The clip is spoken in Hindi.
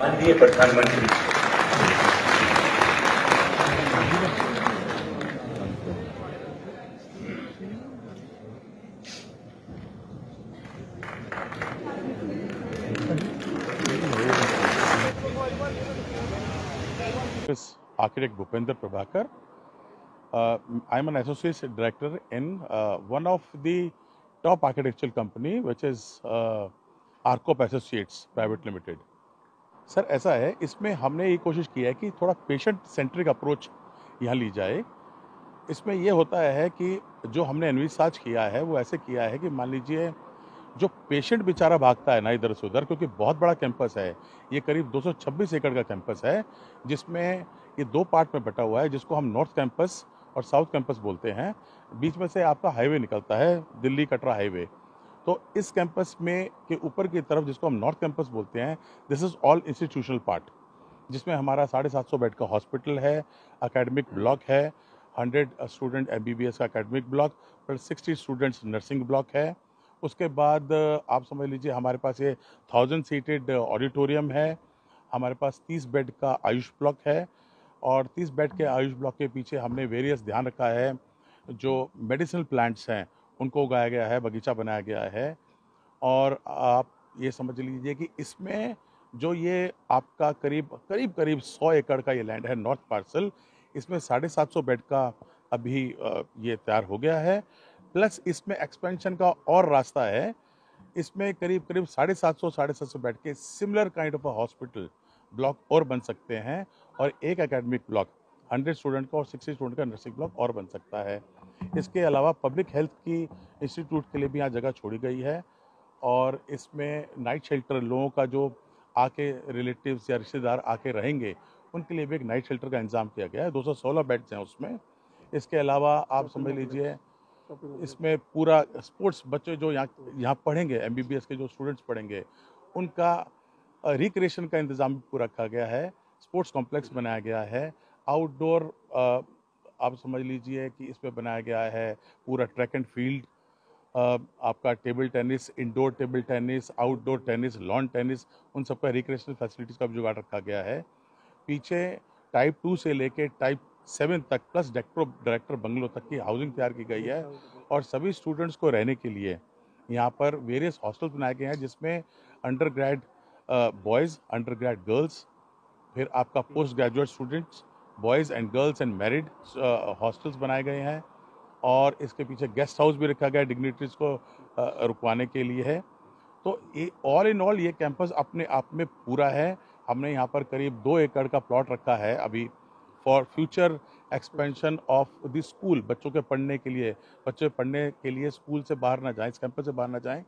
माननीय प्रधानमंत्री architect Bhupender Prabhakar. Uh, I'm an associate director in uh, one of the top architectural company, which is uh, Arcop Associates Private Limited. Sir, ऐसा है, इसमें हमने ये कोशिश की है कि थोड़ा पेशेंट सेंट्रिक अप्रोच यहाँ ली जाए। इसमें ये होता है कि जो हमने एनविसाज किया है, वो ऐसे किया है कि मान लीजिए, जो पेशेंट बेचारा भागता है ना इधर से उधर, क्योंकि बहुत बड़ा कैंपस है, ये करीब 226 एकड़ का कैंपस है, जिसमें ये दो पार्ट में बटा हुआ है, जिसको हम नॉर्थ कैंपस और साउथ कैंपस बोलते हैं। बीच में से आपका हाईवे निकलता है दिल्ली कटरा हाईवे तो इस कैंपस में के ऊपर की तरफ़ जिसको हम नॉर्थ कैंपस बोलते हैं this is all institutional part जिसमें हमारा साढ़े सात सौ बेड का हॉस्पिटल है अकेडमिक ब्लॉक है hundred student M B B S का academic block plus sixty students nursing block है। उसके बाद आप समझ लीजिए हमारे पास ये थाउज़ेंड सीटेड ऑडिटोरियम है, हमारे पास तीस बेड का आयुष ब्लॉक है, और तीस बेड के आयुष ब्लॉक के पीछे हमने वेरियस ध्यान रखा है, जो मेडिसिनल प्लांट्स हैं उनको उगाया गया है, बगीचा बनाया गया है। और आप ये समझ लीजिए कि इसमें जो ये आपका करीब करीब करीब सौ एकड़ का ये लैंड है नॉर्थ पार्सल इसमें साढ़े सात सौ बेड का अभी ये तैयार हो गया है। प्लस इसमें एक्सपेंशन का और रास्ता है। इसमें करीब करीब साढ़े सात सौ, साढ़े सात सौ बेड के similar kind of hospital block और बन सकते हैं। और एक एकेडमिक ब्लॉक हंड्रेड स्टूडेंट का और सिक्सटी स्टूडेंट का नर्सिंग ब्लॉक और बन सकता है। इसके अलावा पब्लिक हेल्थ की इंस्टीट्यूट के लिए भी यहाँ जगह छोड़ी गई है और इसमें नाइट शेल्टर लोगों का जो आके रिलेटिव्स या रिश्तेदार आके रहेंगे उनके लिए भी एक नाइट शेल्टर का इंतज़ाम किया गया है। 216 बेड्स हैं उसमें। इसके अलावा आप समझ लीजिए इसमें पूरा स्पोर्ट्स बच्चे जो यहाँ यहाँ पढ़ेंगे एमबीबीएस के जो स्टूडेंट्स पढ़ेंगे उनका रिक्रिएशन का इंतज़ाम पूरा रखा गया है। स्पोर्ट्स कॉम्प्लेक्स बनाया गया है। आउटडोर आप समझ लीजिए कि इसमें बनाया गया है पूरा ट्रैक एंड फ़ील्ड आपका table tennis indoor table tennis outdoor tennis lawn tennis उन सबका रिक्रिएशनल फैसिलिटीज़ का भी जुगाड़ रखा गया है। पीछे टाइप टू से लेके टाइप सेवन तक प्लस डायरेक्टर डायरेक्टर बंगलो तक की हाउसिंग तैयार की गई है और सभी स्टूडेंट्स को रहने के लिए यहाँ पर वेरियस हॉस्टल्स बनाए गए हैं जिसमें under grade boys under grade girls फिर आपका post graduate students boys and girls and married hostels बनाए गए हैं और इसके पीछे गेस्ट हाउस भी रखा गया डिग्निटरीज को uh, रुकवाने के लिए है। तो ये ऑल इन ऑल ये कैंपस अपने आप में पूरा है। हमने यहाँ पर करीब दो एकड़ का प्लॉट रखा है अभी for future expansion of the school बच्चों के पढ़ने के लिए। बच्चे पढ़ने के लिए स्कूल से बाहर ना जाएँ इस कैंपस से बाहर ना जाएँ।